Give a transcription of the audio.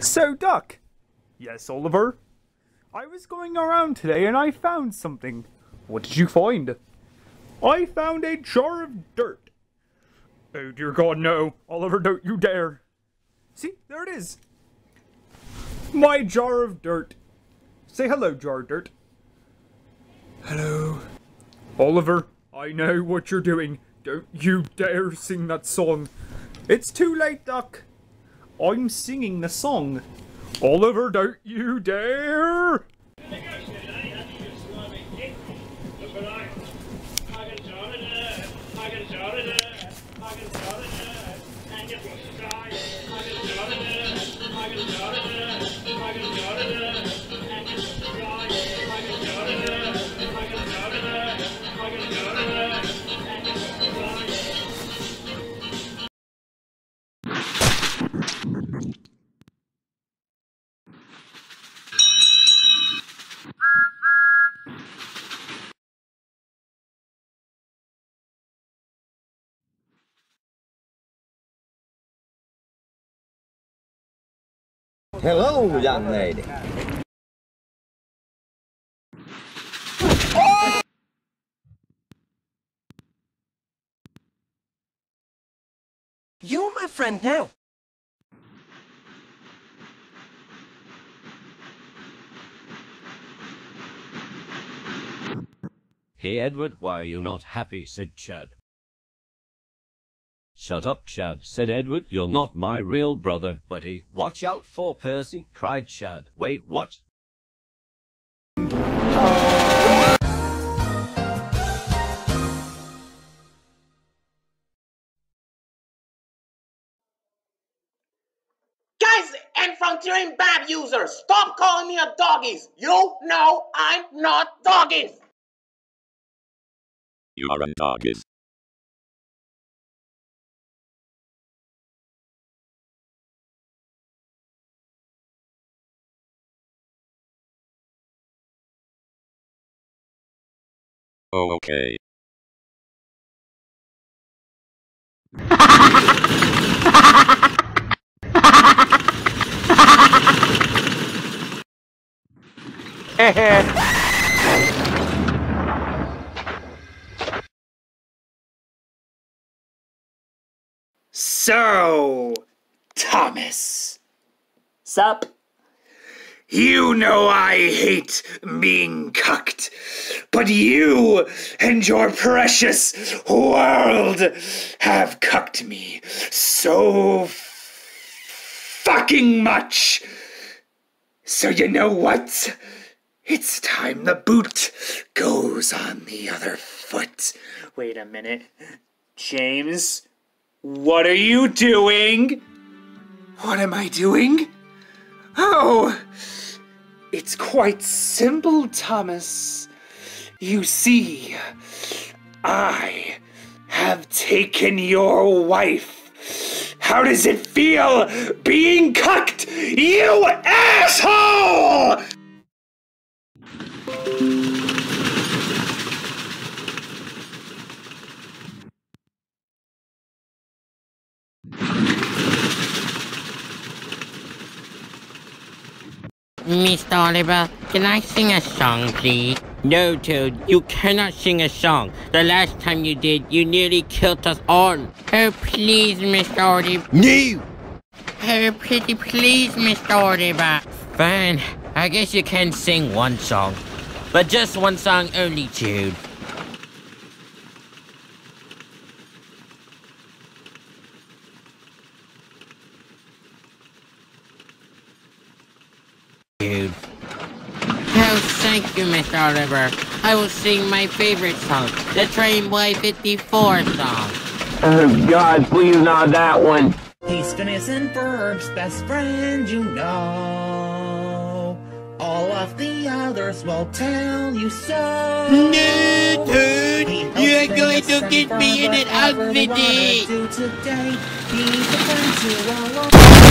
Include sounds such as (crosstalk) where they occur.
So, Duck. Yes, Oliver. I was going around today and I found something. What did you find? I found a jar of dirt. Oh dear God, no. Oliver, don't you dare. See, there it is. My jar of dirt. Say hello, jar of dirt. Hello. Oliver, I know what you're doing. Don't you dare sing that song. It's too late, Duck. I'm singing the song. Oliver, don't you dare! Hello, young lady. You're my friend now. Hey Edward, why are you not happy? said Chad. Shut up, Chad, said Edward. You're not my real brother, buddy. Watch out for Percy, cried Chad. Wait, what? Guys and frontiering bad users, stop calling me a doggies. You know I'm not doggies. You are a doggies. Oh, okay. (laughs) So, Thomas. Sup? You know I hate being cucked, but you and your precious world have cucked me so fucking much. So you know what? It's time the boot goes on the other foot. Wait a minute. James, what are you doing? What am I doing? Oh, it's quite simple, Thomas. You see, I have taken your wife. How does it feel being cucked, you asshole? Mr. Oliver, can I sing a song, please? No, Toad, you cannot sing a song. The last time you did, you nearly killed us all. Oh, please, Mr. Oliver. No! Oh, pretty please, Mr. Oliver. Fine, I guess you can sing one song. But just one song only, Jude. Jude. Oh, thank you, Mr. Oliver. I will sing my favorite song, the Train Boy 54 song. Oh God, please not that one. He's Phineas and Ferb's best friend, you know. All of the others will tell you so. No, Toad! He helps You're going to get me in an whatever they outfit! today. He's a friend to all of